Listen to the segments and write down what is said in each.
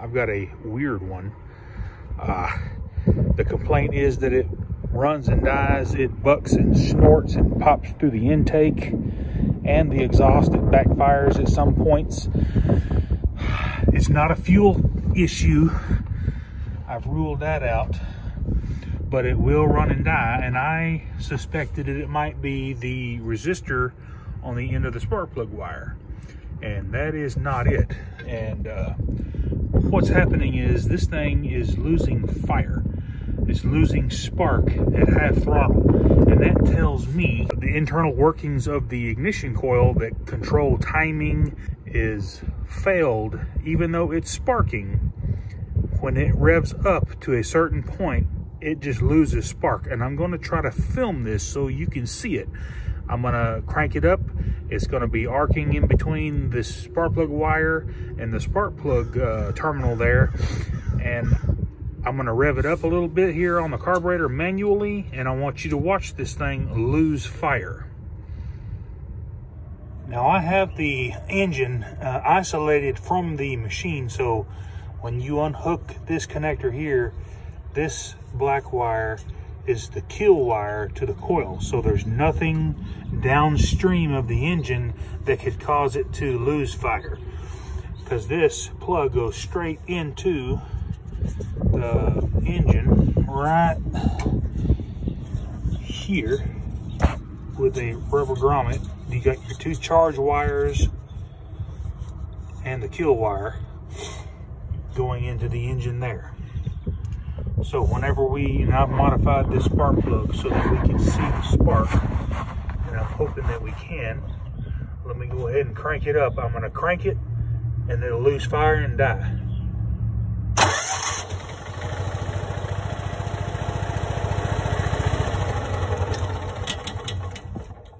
I've got a weird one. Uh, the complaint is that it runs and dies, it bucks and snorts and pops through the intake and the exhaust. It backfires at some points. It's not a fuel issue. I've ruled that out, but it will run and die. And I suspected that it might be the resistor on the end of the spark plug wire. And that is not it. And uh, what's happening is this thing is losing fire. It's losing spark at half throttle. And that tells me the internal workings of the ignition coil that control timing is failed, even though it's sparking. When it revs up to a certain point, it just loses spark. And I'm gonna try to film this so you can see it. I'm gonna crank it up. It's gonna be arcing in between this spark plug wire and the spark plug uh, terminal there. And I'm gonna rev it up a little bit here on the carburetor manually. And I want you to watch this thing lose fire. Now I have the engine uh, isolated from the machine. So when you unhook this connector here, this black wire is the kill wire to the coil. So there's nothing downstream of the engine that could cause it to lose fire. Because this plug goes straight into the engine right here with a rubber grommet. You got your two charge wires and the kill wire going into the engine there. So whenever we, and I've modified this spark plug so that we can see the spark, hoping that we can. Let me go ahead and crank it up. I'm gonna crank it and it'll lose fire and die.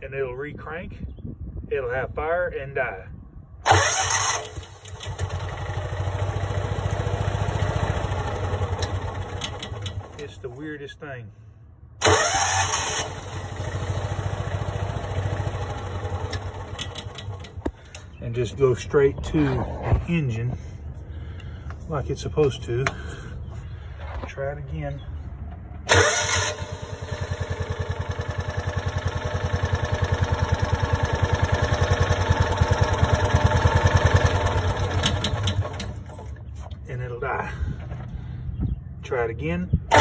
And it'll re-crank, it'll have fire and die. It's the weirdest thing. And just go straight to the engine like it's supposed to. Try it again. And it'll die. Try it again. You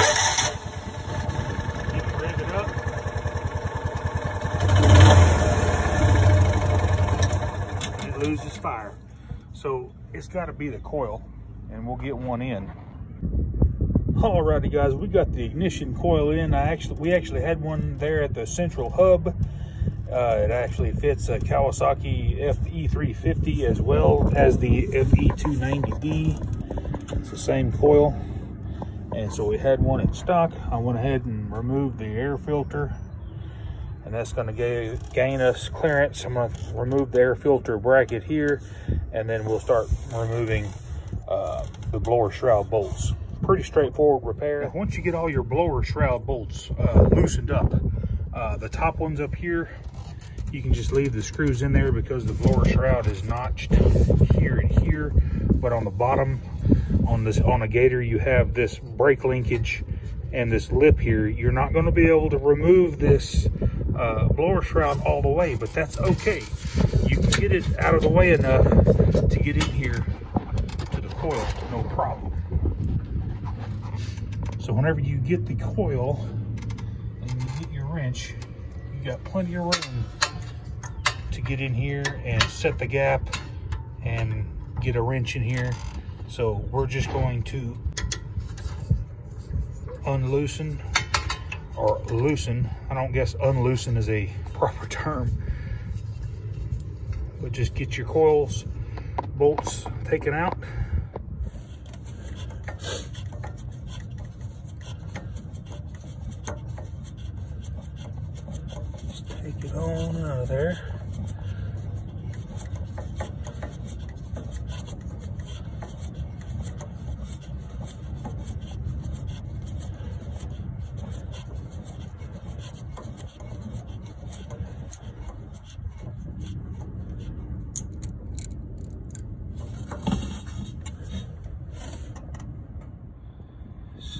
can rev it up. Loses fire. So it's got to be the coil, and we'll get one in. Alrighty, guys, we got the ignition coil in. I actually, we actually had one there at the central hub. Uh, it actually fits a Kawasaki FE350 as well as the FE290D. It's the same coil. And so we had one in stock. I went ahead and removed the air filter and that's going to gain us clearance. I'm going to remove the air filter bracket here and then we'll start removing uh, the blower shroud bolts. Pretty straightforward repair. Once you get all your blower shroud bolts uh, loosened up, uh, the top ones up here, you can just leave the screws in there because the blower shroud is notched here and here. But on the bottom, on this on a gator, you have this brake linkage and this lip here. You're not going to be able to remove this uh, blower shroud all the way, but that's okay. You can get it out of the way enough to get in here to the coil, no problem. So whenever you get the coil and you get your wrench, you got plenty of room to get in here and set the gap and get a wrench in here. So we're just going to unloosen or loosen. I don't guess unloosen is a proper term, but just get your coils, bolts taken out. Just take it on out of there.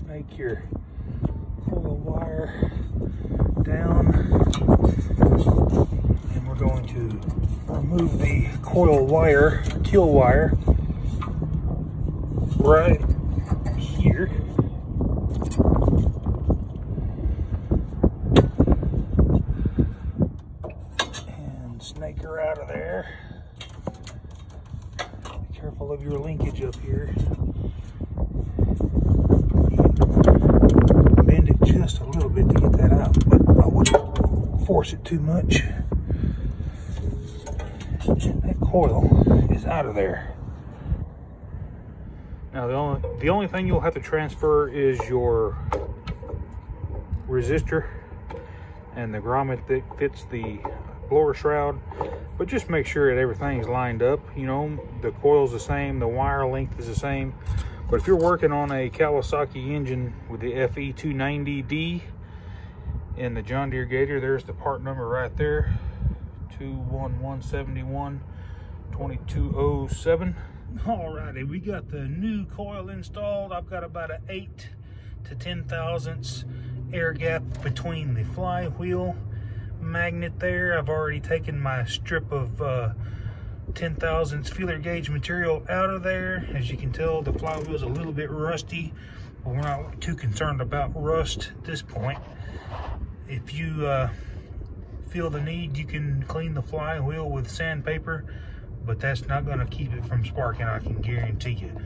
Snake your coil wire down. And we're going to remove the coil wire, teal wire, right here. And snake her out of there. Be careful of your linkage up here. Bend it just a little bit to get that out, but I wouldn't force it too much. That coil is out of there. Now the only the only thing you'll have to transfer is your resistor and the grommet that fits the blower shroud. But just make sure that everything's lined up. You know, the coil's the same, the wire length is the same. But if you're working on a Kawasaki engine with the FE290D in the John Deere Gator, there's the part number right there, 21171 2207. Alrighty, we got the new coil installed. I've got about an eight to 10 thousandths air gap between the flywheel magnet there. I've already taken my strip of uh, 10 thousandths feeler gauge material out of there. As you can tell, the flywheel is a little bit rusty, but we're not too concerned about rust at this point. If you uh, feel the need, you can clean the flywheel with sandpaper but that's not going to keep it from sparking, I can guarantee you.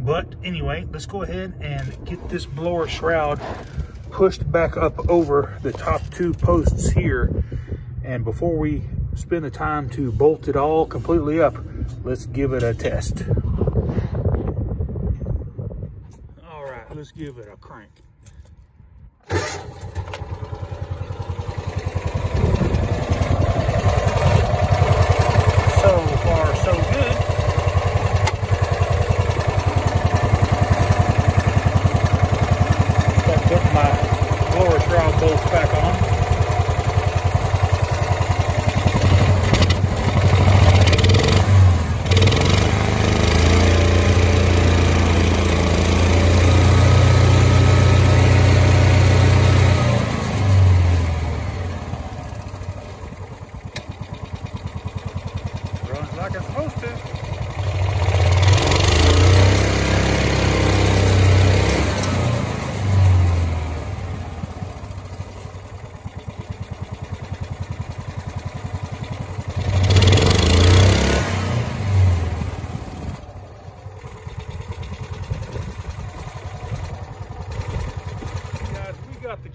But anyway, let's go ahead and get this blower shroud pushed back up over the top two posts here. And before we spend the time to bolt it all completely up, let's give it a test. All right, let's give it a crank.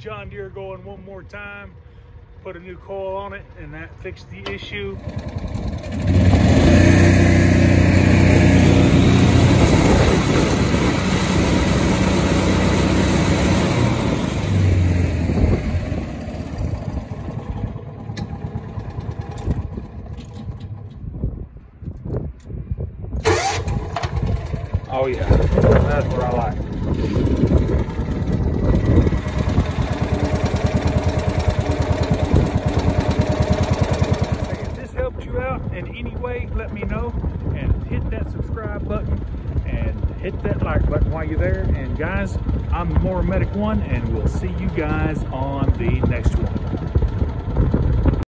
John Deere going one more time, put a new coil on it, and that fixed the issue. Oh yeah, that's what I like. in any way, let me know and hit that subscribe button and hit that like button while you're there. And guys, I'm Mower Medic One and we'll see you guys on the next one.